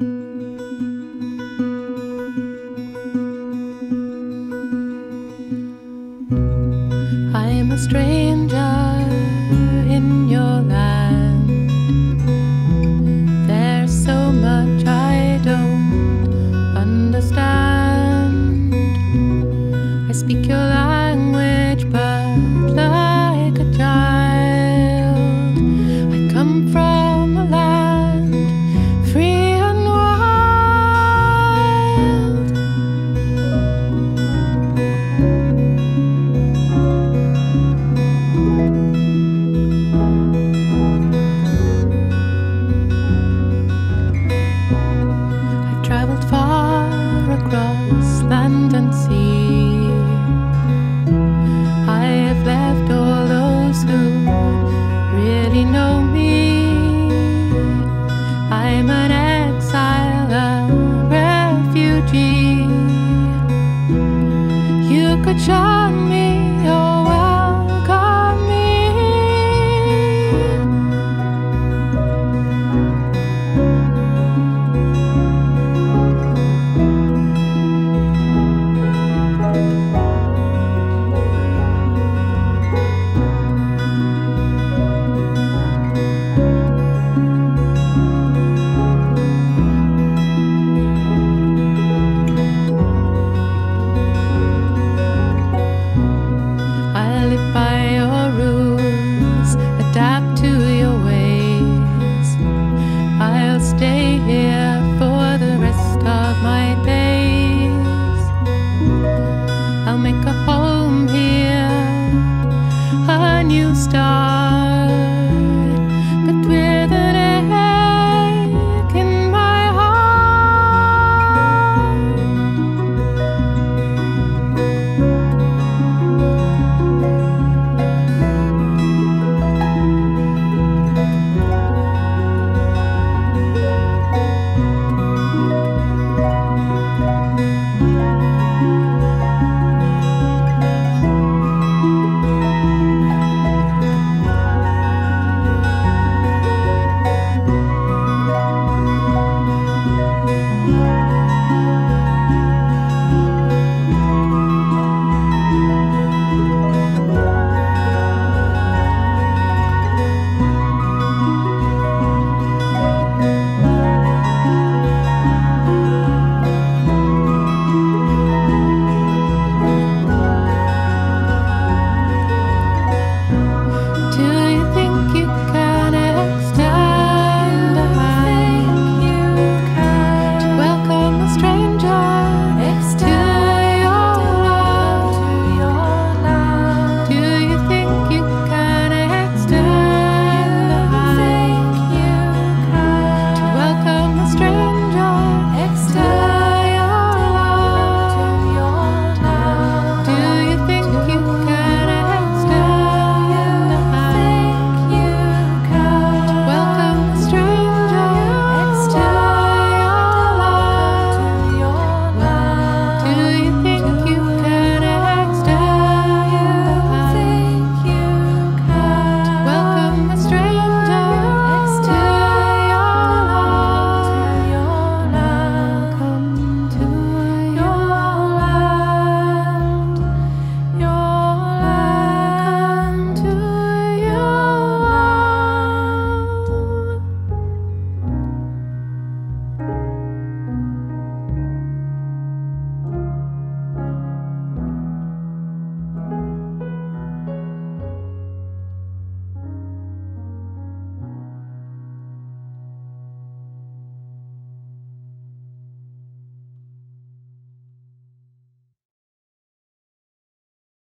I am a stranger. Could a charm me